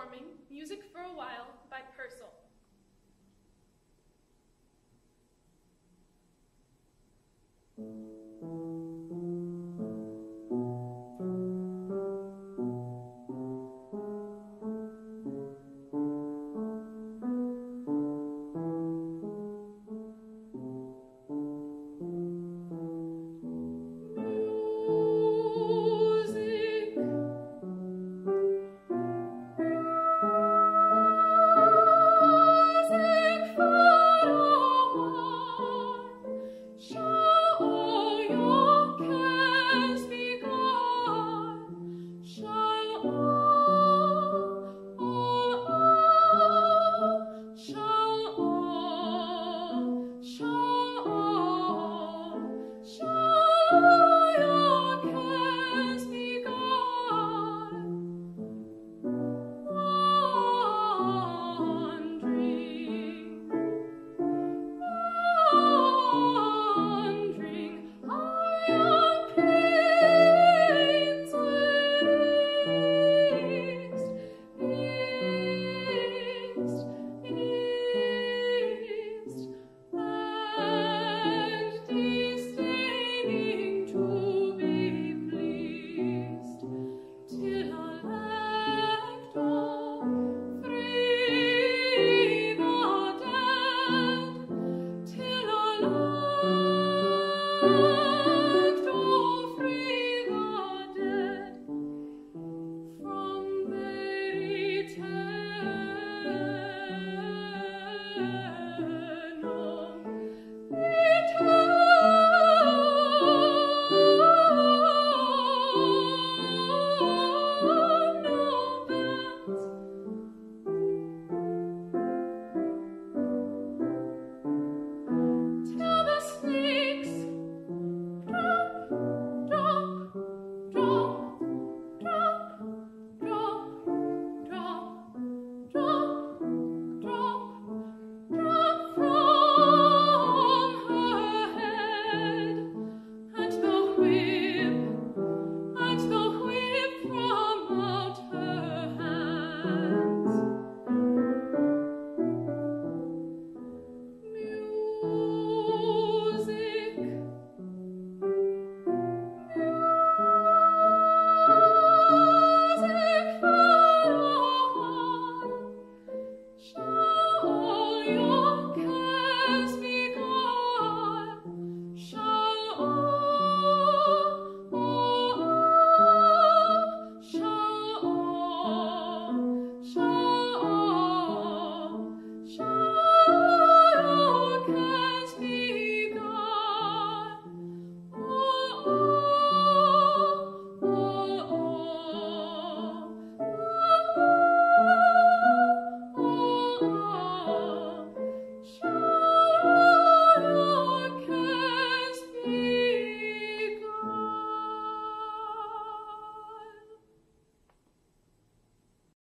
performing Music for a While by Purcell. you.